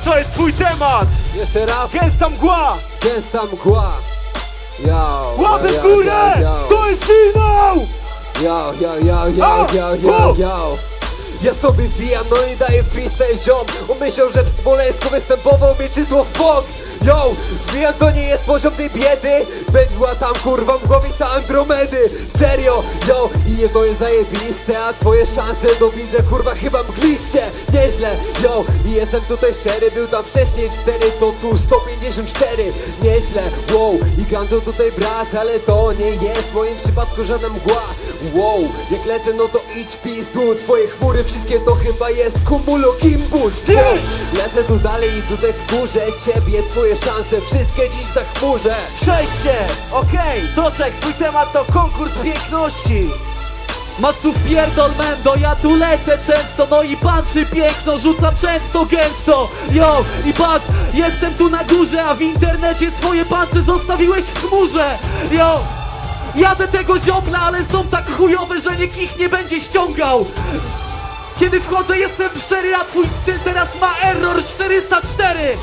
mgła, to jest twój temat! Jeszcze raz, Gęsta mgła! gęsta mgła Yo, Łapy w górę! yo, yo. To jest finał! Yo, yo, yo, yo, yo, yo, yo Ja sobie wbijam, no i daję freestyle ziom On myślał, że w Smoleńsku występował Mieczysław Fok Yo, wiem to nie jest poziom tej biedy? Była tam kurwa mgłowica Andromedy. Serio, yo, i nie to jest zajebiste A twoje szanse to widzę kurwa chyba mgliście. Nieźle, yo, i jestem tutaj szczery Był tam wcześniej 4, to tu 154 Nieźle, wow, i gram to tutaj brat Ale to nie jest w moim przypadku żadna mgła Wow, jak lecę no to idź pizdu. Twoje chmury wszystkie to chyba jest cumulocimbus Wow, Lecę tu dalej i tutaj wkurzę ciebie Twoje szanse wszystkie dziś zachmurzę Przejście! Okej, Toczek, twój temat to konkurs piękności! Masz tu wpierdol mendo, ja tu lecę często. No i panczy piękno, rzucam często gęsto. Yo, i patrz, jestem tu na górze A w internecie swoje pancze zostawiłeś w chmurze. Yo, jadę tego ziobla, ale są tak chujowe, że nikt ich nie będzie ściągał. Kiedy wchodzę jestem szczery, a twój styl teraz ma error 404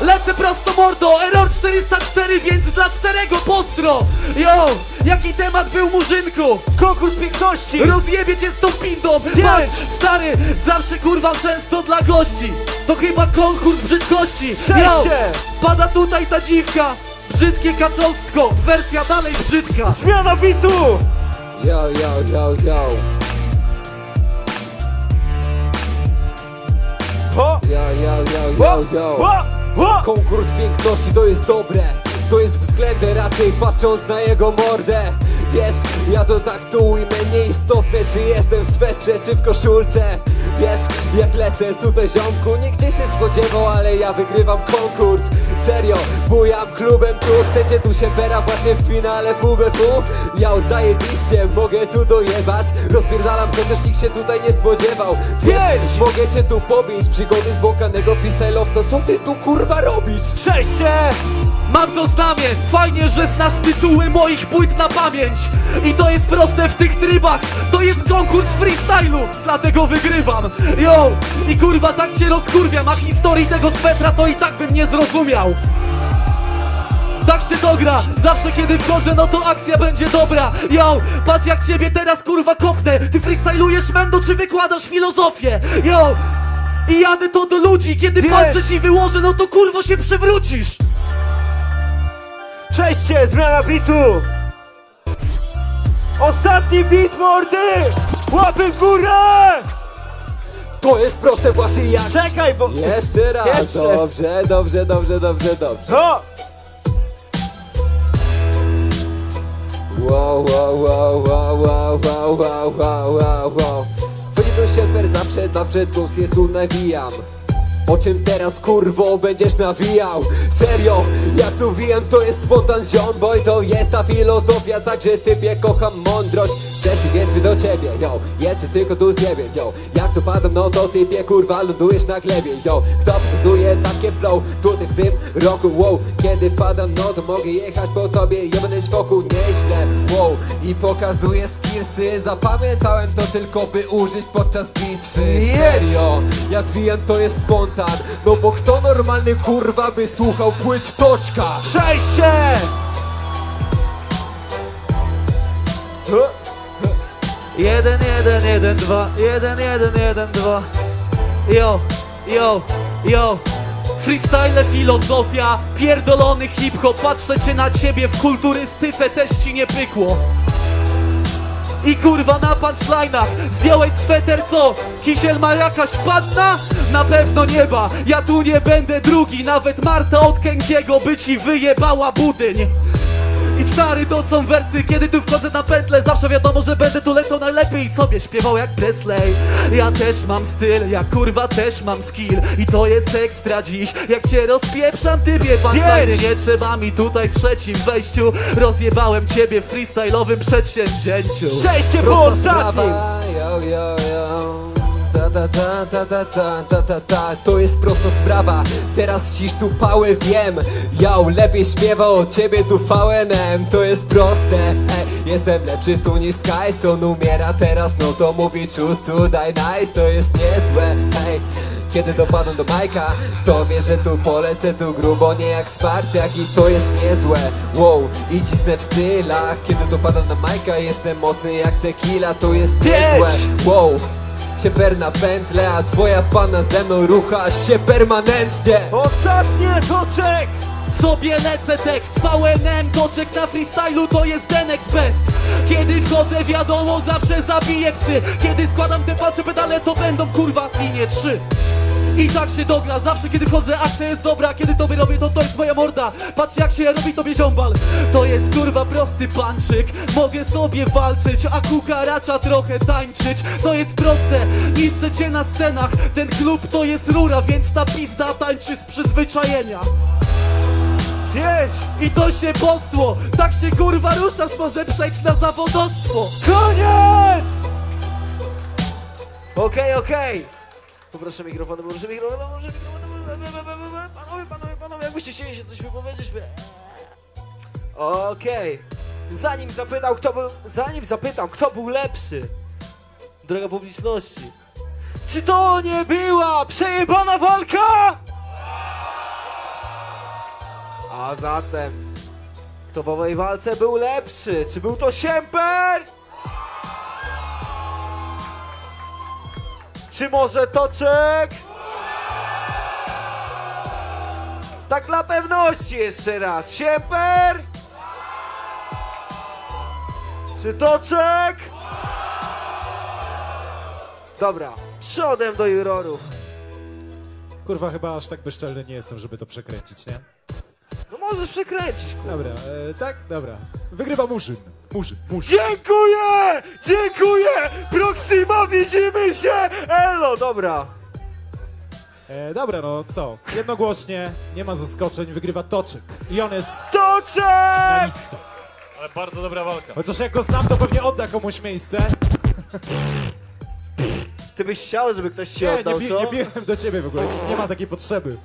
Lecę prosto mordo, error 404, więc dla czterego pozdro. Yo, jaki temat był murzynku? Konkurs piękności! Rozjebie cię z tą pindą. Patrz, stary, zawsze kurwa często dla gości. To chyba konkurs brzydkości. Przejście! Pada tutaj ta dziwka Brzydkie kaczostko, wersja dalej brzydka Zmiana bitu! Yo, yo, yo, yo Ho! Yo, yo, yo, yo, yo Ho! Ho! Konkurs piękności to jest dobre To jest względem raczej patrząc na jego mordę Wiesz, ja to tak tu ujmę Nieistotne czy jestem w swetrze czy w koszulce Wiesz, jak lecę tutaj ziomku Nikt nie się spodziewał, ale ja wygrywam konkurs Serio, bujam klubem tu Chcecie tu się bera właśnie w finale WBF Ja zajebiście, mogę tu dojebać Rozpierdalam, chociaż nikt się tutaj nie spodziewał Wiesz, Jedź! mogę cię tu pobić Przygody zbłąkanego freestyle'owca Co ty tu kurwa robisz? Przejście! Mam to znamię, fajnie, że znasz tytuły moich płyt na pamięć. I to jest proste w tych trybach. To jest konkurs freestylu, dlatego wygrywam. Yo, i kurwa tak cię rozkurwiam A historii tego swetra to i tak bym nie zrozumiał. Tak się dogra, zawsze kiedy wchodzę, no to akcja będzie dobra. Yo, patrz jak ciebie teraz kurwa kopnę. Ty freestylujesz mendo, czy wykładasz filozofię? Yo, i jadę to do ludzi. Kiedy Wiesz. palce ci wyłożę, no to kurwo się przewrócisz Przejście! Zmiana bitu! Ostatni bit mordy! Łapy w górę! To jest proste właśnie jak Czekaj, bo... Jeszcze raz, Jeszcze. dobrze, dobrze, dobrze, dobrze, dobrze Ho! Wow, wow, wow, wow, wow, wow, wow, wow, wow, wow Wchodzi do zawsze, zawsze tu jest tu nawijam o czym teraz kurwo będziesz nawijał? Serio, jak tu wiem to jest spontan ziom Boy to jest ta filozofia, także typie kocham mądrość. Rzeczy więcej do ciebie, yo Jeszcze tylko tu zjebiem, yo. Jak tu padam, no to typie kurwa lądujesz na glebie, yo. Kto pokazuje takie flow tutaj w tym roku, wow? Kiedy wpadam, no to mogę jechać po tobie Jebanyś wokół nieźle, wow. I pokazuję skillsy Zapamiętałem to tylko by użyć podczas bitwy! Serio, jak wiem to jest spontan No bo kto normalny kurwa by słuchał płyt toczka? Przejście! Jeden, jeden, jeden, dwa, jeden, jeden, jeden, dwa. Yo, yo, yo. Freestyle, filozofia, pierdolony hip-hop Patrzę cię na ciebie w kulturystyce, też ci nie pykło i kurwa na punchline'ach Zdjąłeś sweter co? Kisiel ma jakaś panna? Na pewno nieba Ja tu nie będę drugi Nawet Marta od Kękiego by ci wyjebała budyń i stary, to są wersy, kiedy tu wchodzę na pętlę. Zawsze wiadomo, że będę tu lecał najlepiej. I sobie śpiewał jak Presley. Ja też mam styl, ja kurwa też mam skill. I to jest ekstra dziś, jak cię rozpieprzam Ty pan Jedź! nie trzeba mi tutaj w trzecim wejściu. Rozjebałem ciebie w freestyle'owym przedsięwzięciu. Przejście po ostatnim! yo, yo, yo Ta ta ta ta ta ta ta ta To jest prosta sprawa, teraz cisz tu pałę wiem. Jał, lepiej śpiewa od ciebie tu VNM To jest proste, ej, jestem lepszy tu niż Skyson Umiera teraz, no to mówi czus tu daj nice To jest niezłe, ej kiedy dopadam do Majka, to wiesz, że tu polecę tu grubo, nie jak Spartak i to jest niezłe. Wow, i cisnę w stylach Kiedy dopadam na Majka, jestem mocny jak tequila, to jest niezłe. Wow, się perna pętle, a twoja pana ze mną rucha się permanentnie. Ostatnie toczek! Sobie lecę tekst. VNM doczek na freestylu to jest Denex Best Kiedy wchodzę wiadomo zawsze zabiję psy. Kiedy składam te palcze pedale to będą kurwa linie 3 i tak się dogra, zawsze kiedy wchodzę akcja jest dobra. Kiedy to robię to to jest moja morda. Patrz jak się robi tobie ziombal To jest kurwa prosty panczyk. Mogę sobie walczyć, a kukaracza trochę tańczyć. To jest proste, niszczę cię na scenach. Ten klub to jest rura, więc ta pizda tańczy z przyzwyczajenia. Wieś! i to się postło. Tak się kurwa ruszasz, może przejść na zawodowstwo Koniec! Okej, okej. Poproszę mikrofon, poproszę mikrofon, poproszę mikrofon. Panowie, panowie, panowie, jakbyście chcieli się coś wypowiedzieć, by... Okej. Zanim zapytał, kto był... Zanim zapytam, kto był lepszy, droga publiczności, czy to nie była przejebana walka? A zatem, kto w owej walce był lepszy? Czy był to Siemper? Czy może Toczek? Tak dla pewności jeszcze raz. Siemper? Czy Toczek? Dobra, przodem do jurorów. Kurwa, chyba aż tak bezczelny nie jestem, żeby to przekręcić, nie? No możesz przekręcić, kurwa. Dobra, e, tak? Dobra. Wygrywa Murzyn. Murzyn, Murzyn. Dziękuję! Dziękuję! Proxima, widzimy się! Elo, dobra. E, dobra, no co? Jednogłośnie, nie ma zaskoczeń, wygrywa Toczyk. I on jest Toczek! listę. Ale bardzo dobra walka. Chociaż jak go znam, to pewnie odda komuś miejsce. Ty byś chciał, żeby ktoś się Nie, nie, oddał, bi- co? nie biłem do ciebie w ogóle, nie ma takiej potrzeby.